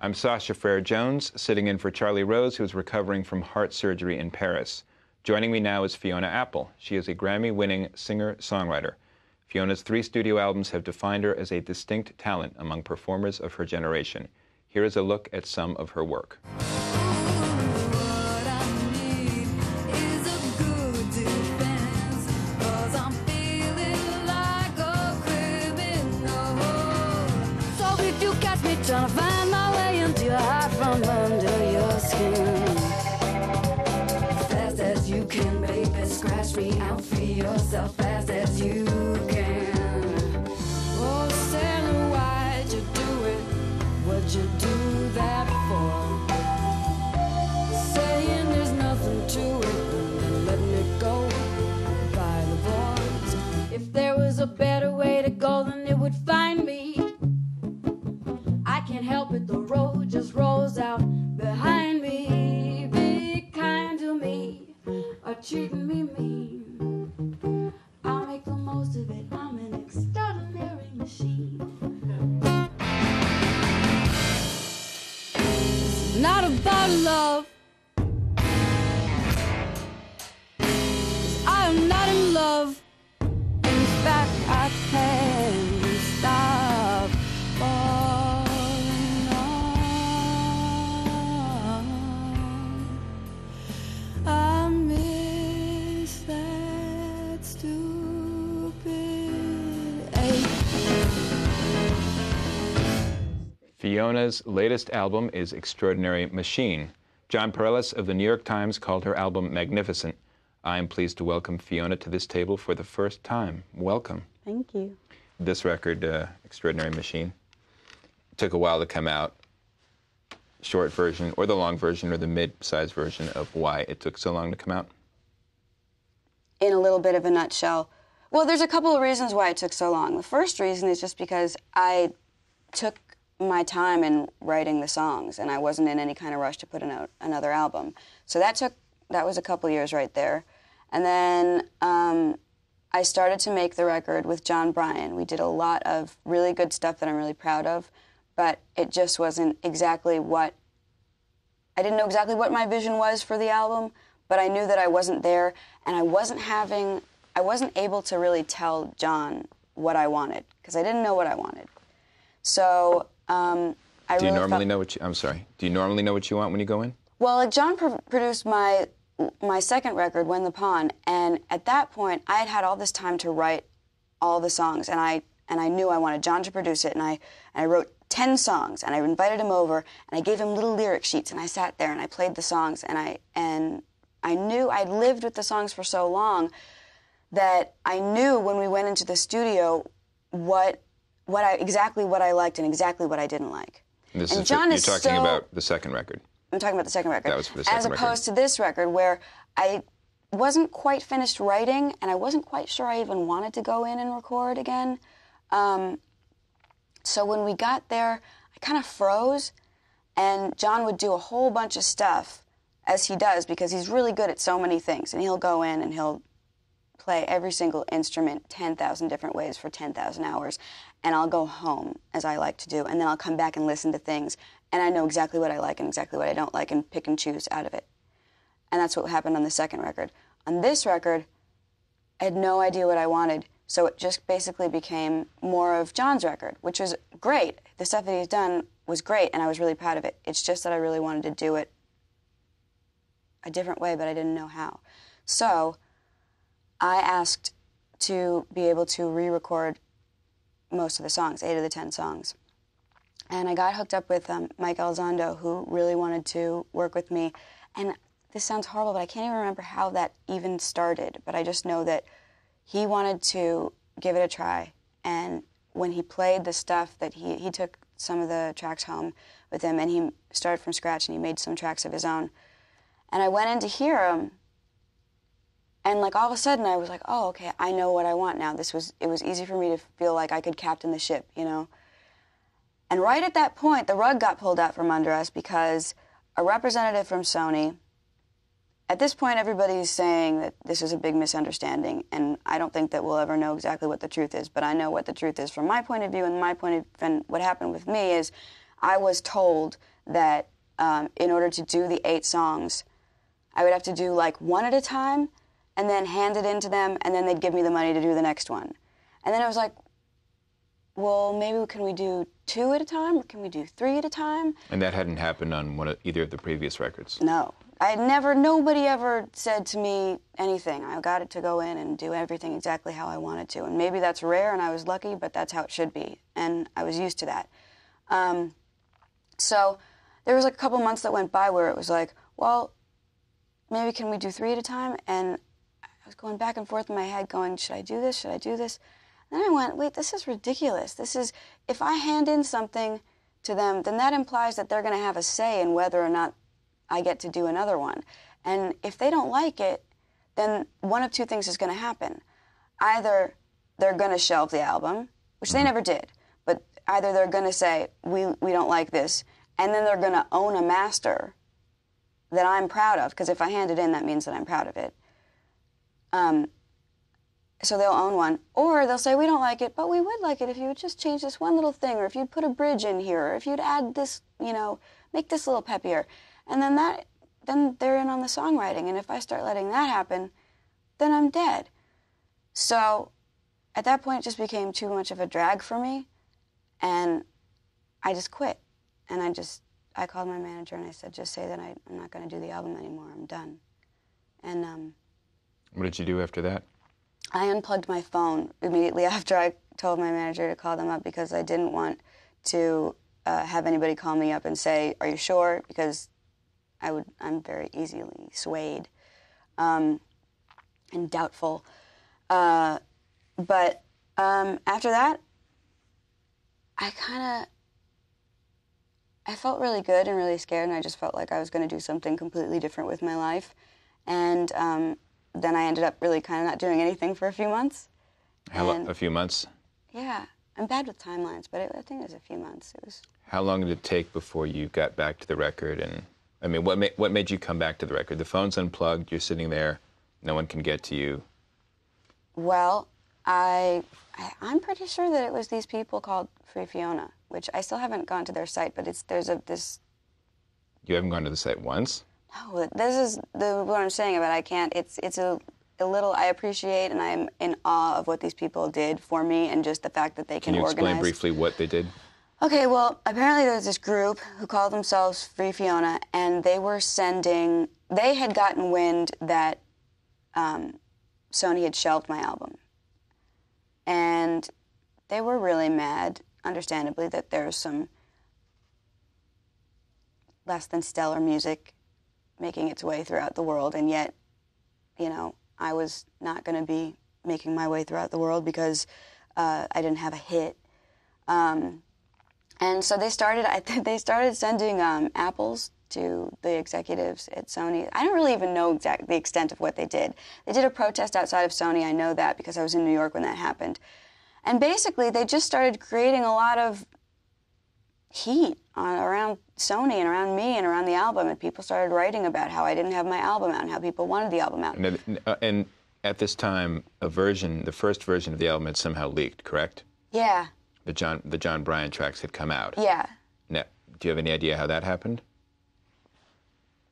I'm Sacha Frere Jones, sitting in for Charlie Rose, who is recovering from heart surgery in Paris. Joining me now is Fiona Apple. She is a Grammy winning singer songwriter. Fiona's three studio albums have defined her as a distinct talent among performers of her generation. Here is a look at some of her work. Trying to find my way into your heart from under your skin. Fast as you can, baby, scratch me out, free yourself fast as you can. Oh, Santa, why'd you do it? What'd you do that for? Not about love. Fiona's latest album is Extraordinary Machine. Jon Pareles of the New York Times called her album magnificent. I am pleased to welcome Fiona to this table for the first time. Welcome. Thank you. This record, uh, Extraordinary Machine, took a while to come out. Short version, or the long version, or the mid-sized version of why it took so long to come out. In a little bit of a nutshell, well, there's a couple of reasons why it took so long. The first reason is just because I took my time in writing the songs, and I wasn't in any kind of rush to put out another album. So that took that was a couple years right there, and then um, I started to make the record with Jon Brion. We did a lot of really good stuff that I'm really proud of, but it just wasn't exactly what I didn't know exactly what my vision was for the album, but I knew that I wasn't there and I wasn't having I wasn't able to really tell Jon what I wanted because I didn't know what I wanted. So um, I Do you really normally felt- know what you, I'm sorry, do you normally know what you want when you go in? well, Jon pr- produced my my second record, When the Pawn, and at that point, I had had all this time to write all the songs, and I and I knew I wanted Jon to produce it, and I and I wrote ten songs, and I invited him over, and I gave him little lyric sheets, and I sat there and I played the songs, and I and I knew I'd lived with the songs for so long that I knew when we went into the studio what what I exactly what I liked and exactly what I didn't like. This and is Jon you're is talking so, about the second record. I'm talking about the second record. That was for the second As opposed record. to this record, where I wasn't quite finished writing, and I wasn't quite sure I even wanted to go in and record again. Um, so when we got there, I kind of froze, and Jon would do a whole bunch of stuff, as he does, because he's really good at so many things. And he'll go in and he'll play every single instrument 10,000 different ways for 10,000 hours. And I'll go home, as I like to do, and then I'll come back and listen to things. And I know exactly what I like and exactly what I don't like and pick and choose out of it. And that's what happened on the second record. On this record, I had no idea what I wanted. So it just basically became more of Jon's record, which was great. The stuff that he's done was great, and I was really proud of it. It's just that I really wanted to do it a different way, but I didn't know how. So I asked to be able to re record most of the songs, eight of the ten songs. And I got hooked up with um, Mike Elizondo, who really wanted to work with me. And this sounds horrible, but I can't even remember how that even started. But I just know that he wanted to give it a try. And when he played the stuff that he, he took some of the tracks home with him and he started from scratch and he made some tracks of his own. And I went in to hear him and like all of a sudden I was like, oh, okay, I know what I want now. This was, it was easy for me to feel like I could captain the ship, you know? And right at that point, the rug got pulled out from under us because a representative from Sony, at this point, everybody's saying that this is a big misunderstanding, and I don't think that we'll ever know exactly what the truth is. But I know what the truth is from my point of view, and my point of and what happened with me is, I was told that um, in order to do the eight songs, I would have to do like one at a time and then hand it in to them, and then they'd give me the money to do the next one. And then I was like, well, maybe can we do two at a time, or can we do three at a time? And that hadn't happened on one of, either of the previous records. No. I never, nobody ever said to me anything. I got it to go in and do everything exactly how I wanted to. And maybe that's rare and I was lucky, but that's how it should be. And I was used to that. Um, so there was like a couple months that went by where it was like, well, maybe can we do three at a time? And I was going back and forth in my head going, should I do this? Should I do this? Then I went, wait, this is ridiculous. This is, if I hand in something to them, then that implies that they're going to have a say in whether or not I get to do another one. And if they don't like it, then one of two things is going to happen. Either they're going to shelve the album, which they mm-hmm. never did, but either they're going to say, we, we don't like this, and then they're going to own a master that I'm proud of, because if I hand it in, that means that I'm proud of it. Um, so they'll own one. Or they'll say, we don't like it, but we would like it if you would just change this one little thing, or if you'd put a bridge in here, or if you'd add this, you know, make this a little peppier. And then that, then they're in on the songwriting. And if I start letting that happen, then I'm dead. So at that point, it just became too much of a drag for me. And I just quit. And I just, I called my manager and I said, just say that I, I'm not going to do the album anymore. I'm done. And um, What did you do after that? I unplugged my phone immediately after I told my manager to call them up because I didn't want to uh, have anybody call me up and say, "Are you sure?" Because I would, I'm very easily swayed um, and doubtful. Uh, but um, after that, I kind of, I felt really good and really scared, and I just felt like I was going to do something completely different with my life. And um, then I ended up really kind of not doing anything for a few months. How lo- And- a few months. Yeah, I'm bad with timelines, but it, I think it was a few months. It was How long did it take before you got back to the record? And I mean, what ma- what made you come back to the record? The phone's unplugged. You're sitting there. No one can get to you. well, I, I I'm pretty sure that it was these people called Free Fiona, which I still haven't gone to their site, but it's there's a this You haven't gone to the site once. No this is the what I'm saying about I can't. It's it's a a little I appreciate and I'm in awe of what these people did for me and just the fact that they Can can, you organize. explain briefly what they did? Okay, well, apparently there's this group who called themselves Free Fiona, and they were sending. They had gotten wind that um, Sony had shelved my album, and they were really mad, understandably, that there's some less than stellar music making its way throughout the world, and yet, you know, I was not going to be making my way throughout the world because uh, I didn't have a hit. Um, and so they started. I think they started sending um, apples to the executives at Sony. I don't really even know exact the extent of what they did. They did a protest outside of Sony. I know that because I was in New York when that happened. And basically, they just started creating a lot of heat on, around Sony and around me and around the album. And people started writing about how I didn't have my album out and how people wanted the album out. And, uh, and at this time, a version, the first version of the album, had somehow leaked. Correct? Yeah, The Jon the Jon Brion tracks had come out. yeah. Now, do you have any idea how that happened?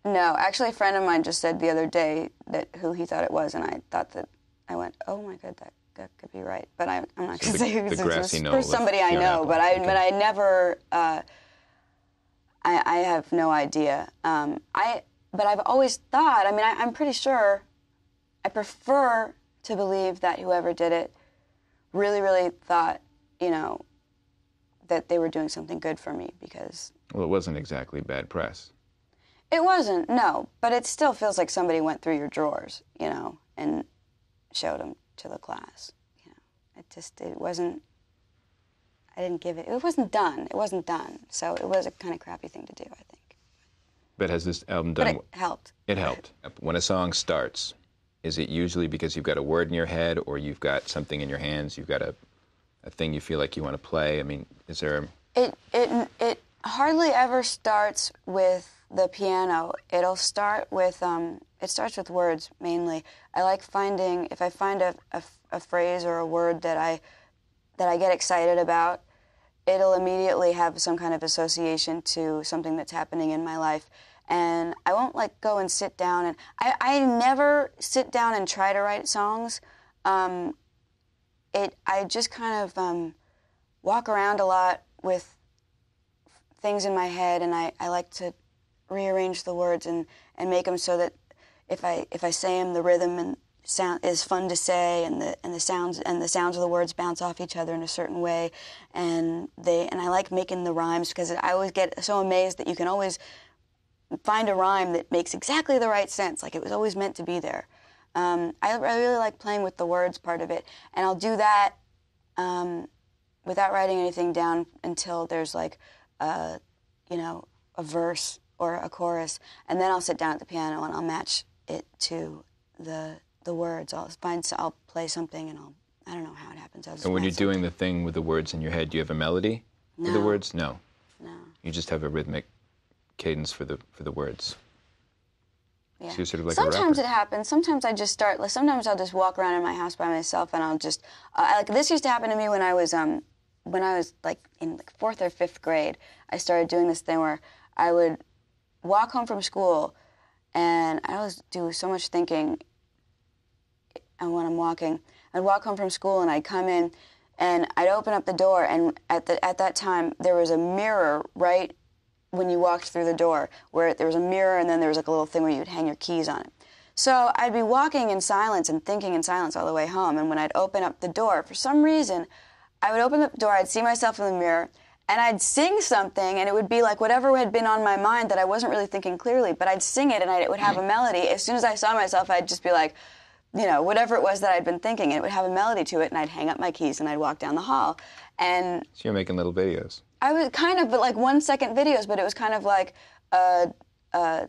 No, actually, a friend of mine just said the other day that who he thought it was, and I thought that I went, "Oh my god, that, that could be right." But I, I'm not So going the- to say who the this grassy knoll for somebody I know, Apple. but I, Okay. but I never, uh, I, I have no idea. Um, I, but I've always thought. I mean, I, I'm pretty sure. I prefer to believe that whoever did it really, really thought, you know, that they were doing something good for me because Well, it wasn't exactly bad press. It wasn't, no, but it still feels like somebody went through your drawers, you know, and showed them to the class. You know, it just it wasn't. I didn't give it. It wasn't done. It wasn't done. So it was a kind of crappy thing to do, I think. But has this album done? But it helped. It helped. When a song starts, is it usually because you've got a word in your head or you've got something in your hands, you've got a, a thing you feel like you want to play? I mean, is there. It it it hardly ever starts with the piano. It'll start with um. It starts with words mainly. I like finding if I find a, a, a phrase or a word that I that I get excited about, it'll immediately have some kind of association to something that's happening in my life. And I won't like go and sit down and I, I never sit down and try to write songs. Um, it I just kind of um, walk around a lot with things in my head, and I, I like to rearrange the words and, and make them so that if I if I say them, the rhythm and sound is fun to say, and the and the sounds and the sounds of the words bounce off each other in a certain way, and they and I like making the rhymes because I always get so amazed that you can always find a rhyme that makes exactly the right sense, like it was always meant to be there. Um, I, I, really like playing with the words part of it, and I'll do that um, without writing anything down until there's like, a, you know, a verse or a chorus, and then I'll sit down at the piano and I'll match it to the the words. I'll find I'll play something and I'll I don't know how it happens. and when you're something. doing the thing with the words in your head, do you have a melody no. with the words? No. No. You just have a rhythmic cadence for the for the words. Yeah. So sort of like sometimes it happens. Sometimes I just start. Like, sometimes I'll just walk around in my house by myself, and I'll just uh, like this used to happen to me when I was um when I was like in like fourth or fifth grade. I started doing this thing where I would walk home from school, and I always do so much thinking. And when I'm walking, I'd walk home from school, and I'd come in, and I'd open up the door, and at the at that time there was a mirror right when you walked through the door, where there was a mirror and then there was like a little thing where you'd hang your keys on it. So I'd be walking in silence and thinking in silence all the way home. And when I'd open up the door, for some reason, I would open the door, I'd see myself in the mirror, and I'd sing something, and it would be like whatever had been on my mind that I wasn't really thinking clearly, but I'd sing it and I, it would have a melody. As soon as I saw myself, I'd just be like, you know, whatever it was that I'd been thinking, and it would have a melody to it, and I'd hang up my keys and I'd walk down the hall. And so you're making little videos. I was kind of, but like one second videos, but it was kind of like a, a,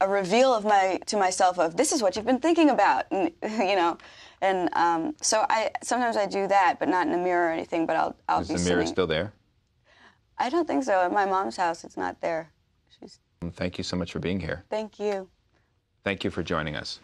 a, reveal of my to myself of this is what you've been thinking about, and, you know. And um, so I sometimes I do that, but not in a mirror or anything. But I'll I'll is be the mirror sitting. still there? I don't think so. At my mom's house, it's not there. She's. Thank you so much for being here. Thank you. Thank you for joining us.